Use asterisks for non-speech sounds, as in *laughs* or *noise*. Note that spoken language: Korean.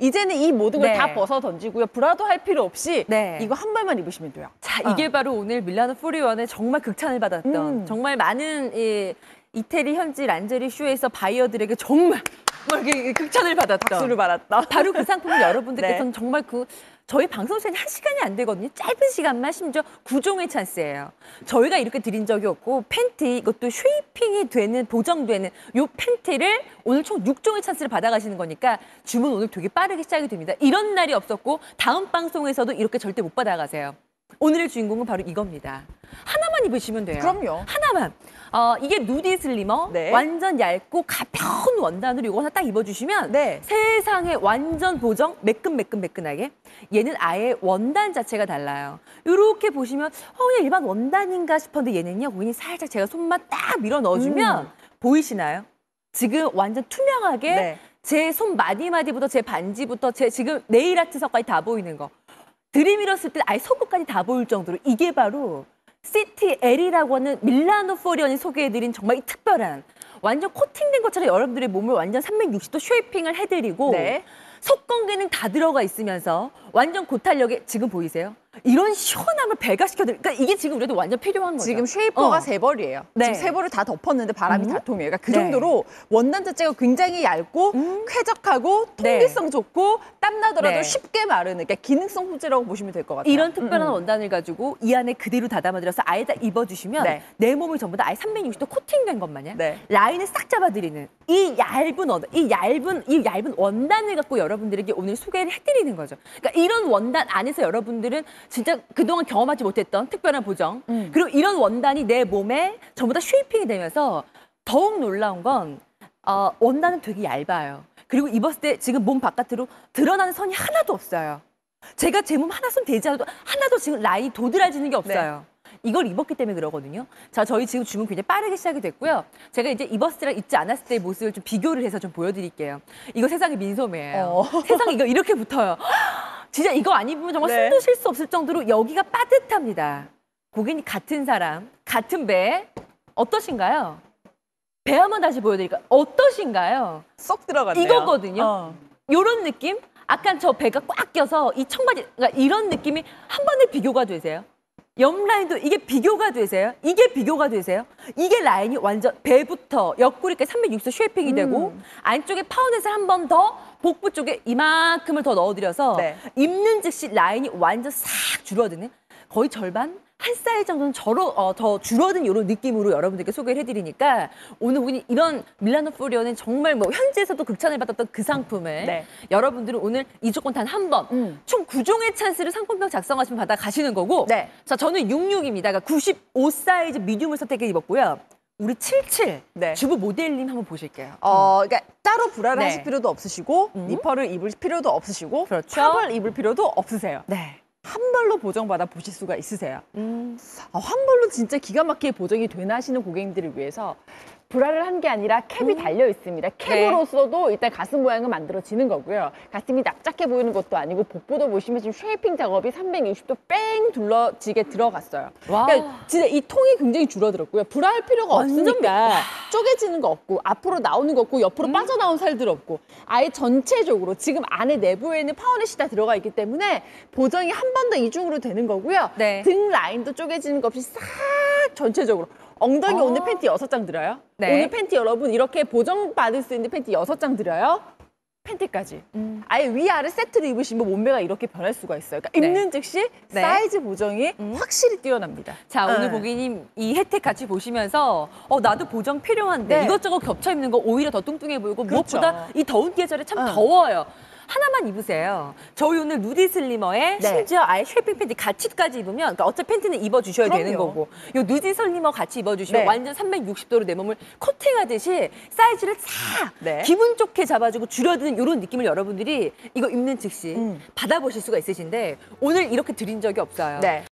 이제는 이 모든 걸 네. 다 벗어 던지고요. 브라도 할 필요 없이 네. 이거 한 발만 입으시면 돼요. 자, 어. 이게 바로 오늘 밀라노 포리원의 정말 극찬을 받았던 음. 정말 많은 이 이태리 현지 란제리 쇼에서 바이어들에게 정말 이렇게 극찬을 받았던 박수를 받았다. 바로 그 상품을 *laughs* 여러분들께서는 정말 그 저희 방송 시간이 한 시간이 안 되거든요. 짧은 시간만 심지어 구종의 찬스예요. 저희가 이렇게 드린 적이 없고 팬티 이것도 쉐이핑이 되는 보정되는 요 팬티를 오늘 총 6종의 찬스를 받아가시는 거니까 주문 오늘 되게 빠르게 시작이 됩니다. 이런 날이 없었고 다음 방송에서도 이렇게 절대 못 받아가세요. 오늘의 주인공은 바로 이겁니다. 하나만 입으시면 돼요. 그럼요. 하나만. 어, 이게 누디 슬리머. 네. 완전 얇고 가벼운 원단으로 이거 하나 딱 입어주시면 네. 세상에 완전 보정 매끈매끈매끈하게 얘는 아예 원단 자체가 달라요. 이렇게 보시면 어 그냥 일반 원단인가 싶었는데 얘는요 고객님 살짝 제가 손만 딱 밀어 넣어주면 음. 보이시나요? 지금 완전 투명하게 네. 제손 마디마디부터 제 반지부터 제 지금 네일 아트색까지 다 보이는 거 들이밀었을 때 아예 속옷까지 다 보일 정도로 이게 바로 시티 L이라고 하는 밀라노 포리언이 소개해드린 정말 이 특별한 완전 코팅된 것처럼 여러분들의 몸을 완전 360도 shaping을 해드리고 네. 속건 기능 다 들어가 있으면서 완전 고탄력에 지금 보이세요? 이런 시원함을 배가시켜드리 그러니까 이게 지금 우리한테 완전 필요한 거죠. 지금 shaper가 어. 세 벌이에요. 네. 지금 세 벌을 다 덮었는데 바람이 음. 다 통해요. 그러니까 그 네. 정도로 원단 자체가 굉장히 얇고 음. 쾌적하고 네. 통기성 좋고 땀 나더라도 네. 쉽게 마르는 그러니까 기능성 소재라고 보시면 될 것 같아요. 이런 특별한 음, 음. 원단을 가지고 이 안에 그대로 다담아들여서 아예 다 입어주시면 네. 내 몸이 전부 다 아예 360도 코팅된 것 마냥 네. 라인을 싹 잡아드리는 이 얇은 원단, 이 얇은 이 얇은 원단을 갖고 여러분들에게 오늘 소개를 해드리는 거죠. 그러니까 이런 원단 안에서 여러분들은 진짜 그동안 경험하지 못했던 특별한 보정 음. 그리고 이런 원단이 내 몸에 전부 다 쉐이핑이 되면서 더욱 놀라운 건 어, 원단은 되게 얇아요. 그리고 입었을 때 지금 몸 바깥으로 드러나는 선이 하나도 없어요. 제가 제 몸 하나 손 대지 않아도 하나도 지금 라인이 도드라지는 게 없어요. 이걸 입었기 때문에 그러거든요. 자, 저희 지금 주문 굉장히 빠르게 시작이 됐고요. 제가 이제 입었을 때랑 입지 않았을 때의 모습을 좀 비교를 해서 좀 보여드릴게요. 이거 세상의 민소매예요. 어. 세상에 이거 이렇게 붙어요. 진짜 이거 안 입으면 정말 네. 숨도 쉴 수 없을 정도로 여기가 빠듯합니다. 고객님 같은 사람, 같은 배 어떠신가요? 배 한번 다시 보여드릴까요? 어떠신가요? 쏙 들어갔네요. 이거거든요. 어. 요런 느낌? 아까 저 배가 꽉 껴서 이 청바지, 그러니까 이런 느낌이 한 번에 비교가 되세요? 옆 라인도 이게 비교가 되세요? 이게 비교가 되세요? 이게 라인이 완전 배부터 옆구리까지 360도 shaping이 되고 음. 안쪽에 파운데이션 한번 더 복부 쪽에 이만큼을 더 넣어드려서 네. 입는 즉시 라인이 완전 싹 줄어드는 거의 절반? 한 사이즈 정도는 저로, 어, 더 줄어든 이런 느낌으로 여러분들께 소개를 해드리니까 오늘 우리 이런 밀라노 포리오는 정말 뭐 현지에서도 극찬을 받았던 그 상품을 네. 여러분들은 오늘 이 조건 단 한 번, 음. 총 9종의 찬스를 상품명 작성하시면 받아 가시는 거고 네. 자 저는 66입니다. 그러니까 95 사이즈 medium을 선택해 입었고요. 우리 77 네. 주부 모델님 한번 보실게요. 어, 그러니까 따로 브라를 네. 하실 필요도 없으시고 음. 니퍼를 입을 필요도 없으시고 그렇죠. 화벌 입을 필요도 없으세요. 네. 한 벌로 보정받아 보실 수가 있으세요. 음. 아, 한 벌로 진짜 기가 막히게 보정이 되나 하시는 고객님들을 위해서 브라를 한 게 아니라 캡이 달려 있습니다. 캡으로서도 일단 가슴 모양은 만들어지는 거고요. 가슴이 납작해 보이는 것도 아니고 복부도 보시면 지금 shaping 작업이 360도 뺑 둘러지게 들어갔어요. 와. 그러니까 진짜 이 통이 굉장히 줄어들었고요. 브라 할 필요가 완전 없으니까 쪼개지는 거 없고 앞으로 나오는 거 없고 옆으로 빠져나온 살들 없고 아예 전체적으로 지금 안에 내부에는 파운데이션 다 들어가 있기 때문에 보정이 한 번 더 이중으로 되는 거고요. 네. 등 라인도 쪼개지는 거 없이 싹 전체적으로 엉덩이 어. 오늘 팬티 여섯 장 들어요. 네. 오늘 팬티 여러분 이렇게 보정 받을 수 있는 팬티 여섯 장 들어요. 팬티까지. 음. 아예 위아래 세트로 입으시면 몸매가 이렇게 변할 수가 있어요. 그러니까 네. 입는 즉시 네. 사이즈 보정이 음. 확실히 뛰어납니다. 자 오늘 네. 고객님 이 혜택 같이 보시면서 어 나도 보정 필요한데 네. 이것저것 겹쳐 입는 거 오히려 더 뚱뚱해 보이고 그렇죠. 무엇보다 이 더운 계절에 참 어. 더워요. 하나만 입으세요. 저희 오늘 누디 슬리머에 네. 심지어 아예 shaping 팬티 같이까지 입으면 그러니까 어차피 팬티는 입어주셔야 되는 그럼요. 거고 요 누디 슬리머 같이 입어주시면 네. 완전 360도로 내 몸을 코팅하듯이 사이즈를 싹 네. 기분 좋게 잡아주고 줄여드는 이런 느낌을 여러분들이 이거 입는 즉시 음. 받아보실 수가 있으신데 오늘 이렇게 드린 적이 없어요. 네.